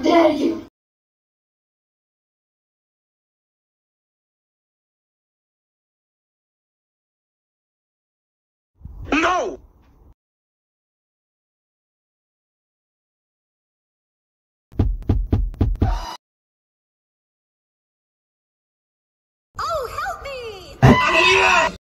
dare you? No! Oh, help me!